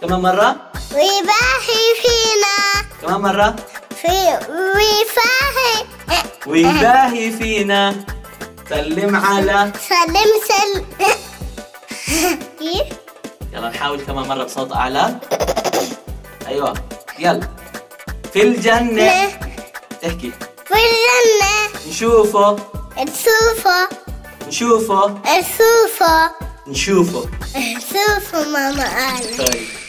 كمان مرة؟ ويباهي فينا. كمان مرة؟ في ويفاهي. ويباهي فينا. سلم على. سلم سل. كيف؟ يلا نحاول كمان مرة بصوت أعلى. أيوة. يلا. في الجنة. احكي. في الجنة. نشوفه. نشوفه. نشوفه. نشوفه. نشوفه. نشوفه ماما. قالت طيب.